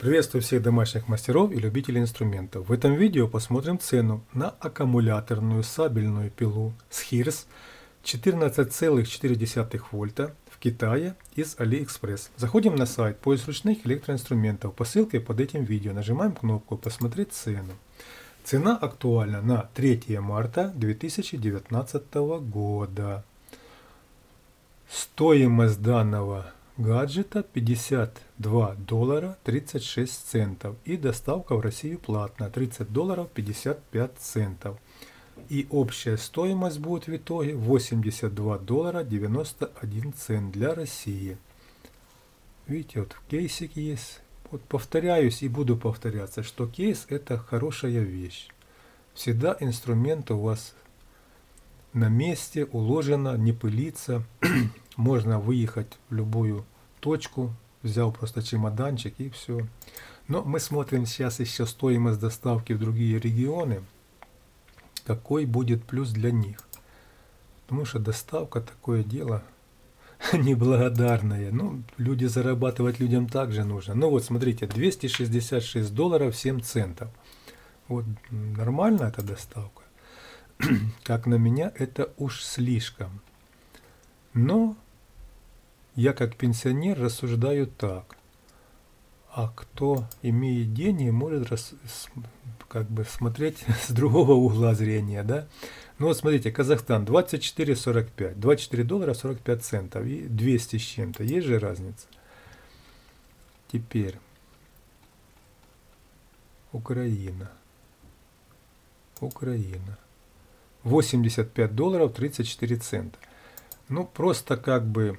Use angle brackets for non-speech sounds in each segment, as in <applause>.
Приветствую всех домашних мастеров и любителей инструментов. В этом видео посмотрим цену на аккумуляторную сабельную пилу Schirs 14,4 вольта в Китае из AliExpress. Заходим на сайт поиск ручных электроинструментов по ссылке под этим видео. Нажимаем кнопку «Посмотреть цену». Цена актуальна на 3 марта 2019 года. Стоимость данного гаджета 52 доллара 36 центов и доставка в Россию платная 30 долларов 55 центов. И общая стоимость будет в итоге 82 доллара 91 цент для России. Видите, вот в кейсике есть. Вот повторяюсь и буду повторяться, что кейс это хорошая вещь. Всегда инструмент у вас на месте, уложено, не пылится. <clears throat> Можно выехать в любую точку, взял просто чемоданчик и все. Но мы смотрим сейчас еще стоимость доставки в другие регионы, какой будет плюс для них. Потому что доставка такое дело <laughs> неблагодарное. Ну, люди зарабатывать людям также нужно. Ну вот смотрите, 266 долларов 7 центов. Вот нормально эта доставка. <clears throat> как на меня, это уж слишком. Но я как пенсионер рассуждаю так. А кто имеет деньги, может рас, как бы смотреть <laughs> с другого угла зрения, да? Ну вот смотрите, Казахстан 24,45, 24 доллара 45 центов и 200 с чем-то, есть же разница? Теперь Украина. Украина. 85 долларов 34 цента. Ну, просто как бы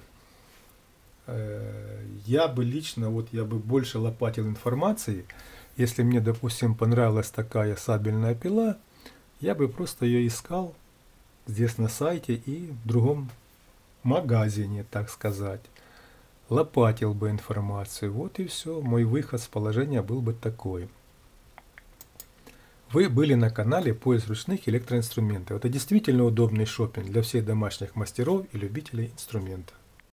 э, я бы лично, вот я бы больше лопатил информации. Если мне, допустим, понравилась такая сабельная пила, я бы просто ее искал здесь на сайте и в другом магазине, так сказать. Лопатил бы информацию. Вот и все. Мой выход с положения был бы такой. Вы были на канале «Поиск ручных электроинструментов». Это действительно удобный шопинг для всех домашних мастеров и любителей инструментов.